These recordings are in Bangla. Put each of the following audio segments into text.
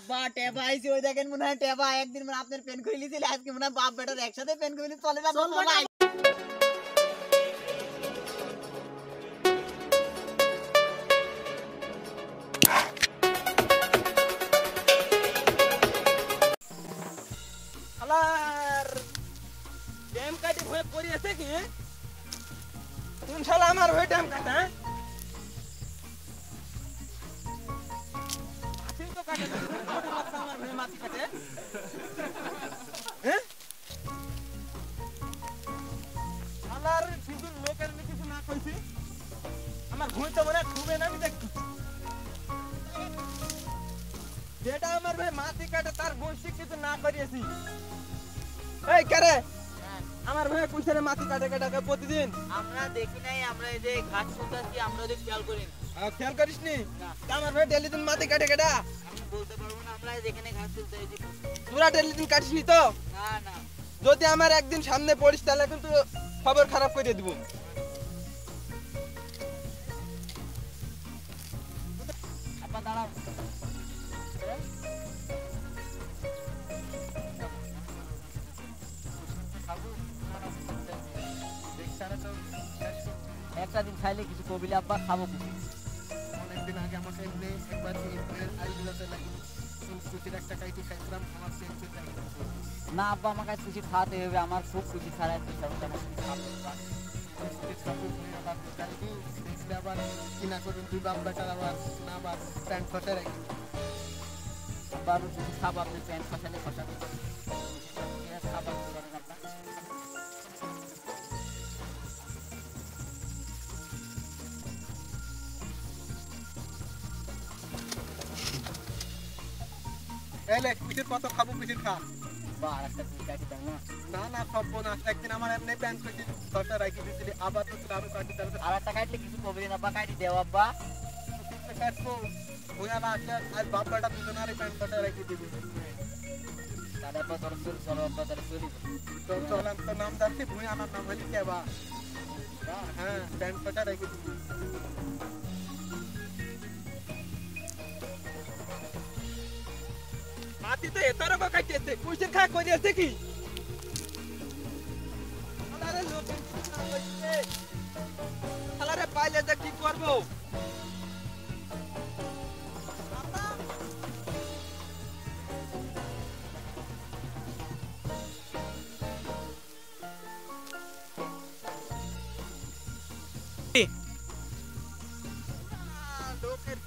আব্বা টেবা আইছি ওই দেখেন মনে হয় টেবা একদিন মানে আপনার পেন খুলে দিয়েছিল আজকে মনে হয় বাপ বেটার একসাথে পেন খুলে চলে যাব সবাই। শালার ড্যাম কাটি ভয়ে পড়ে আছে কি? কোন শালা আমার হয়ে ড্যাম কাটা আমার হয়ে? হ্যাঁ? লোকের কিছু না কইছি। আমার ভুঁই তো মনে হয় খুবই না আমি দেখছি। যেটা আমার ভাই মাটি কাটে তার বৈশি কিছু না করিয়েছি। এই কেরে আমার ভাই কুইসারে মাটি কাটে কাটাকে প্রতিদিন। আমরা দেখি নাই আমরা এই যে ঘাট শুনতেছি আমরা ওদের খেয়াল করি না। খেয়াল করিস নি। না। আমার ভাই ডেলি দিন মাটি কাটে কাটা। আমরা যেখানে ঘাট তুলতে এই তোরা ডেলি দিন কাটিস তো? না না। যদি আমার একদিন সামনে পড়িস তাহলে কিন্তু খবর খারাপ করে দিব। আপা দাঁড়াও। একটা দিন খাইলে কিছু কবিলে আব্বা খাব অনেকদিন আগে আমাকে একবার কুচির একটা কাইটি খাইছিলাম আমার পেট পেট না। আব্বা আমাকে কিছু খাওয়াতে হবে আমার খুব খুশি ছাড়া সবাই আমার কিছু খাব দেখলে আবার কিনা করুন দুই বাপ বেটার আবার না আবার প্যান্ট ফসে রাখি। খাব আপনি প্যান্ট ফসালে ফসাতে এলে কুচির কত খাব কুচির খা। বা আর না। না সব না একদিন আমার এমনি প্যান্ট কুচি ফসে রাখি দিয়েছিলি আবার তো আরও কাটি তাহলে আর একটা কাটলে কিছু কবিলে না আব্বা কাটি দেও আব্বা। কাটবো। ভুয়া না আসলে আজ বাপ বেটা দুজনারই প্যান্ট ফসে রাখি দিবি। আব্বা তোর চল চলো আব্বা তাহলে চলি তো চলাম তো নাম যাচ্ছি ভুয়া আমার নাম হলি কে বা হ্যাঁ প্যান্ট ফসে রাখি দিবি। মাটি তো এতারও কাটিয়েছে কুইসের খা করিয়েছে কি শালারে লোকের কিছু না করিয়েছে। শালারে পাইলে যে কি করব আহ, লোকের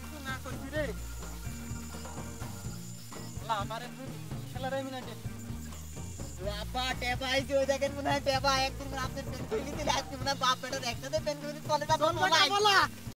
বাপ বেটার একসাথে পেন যাব সবাই।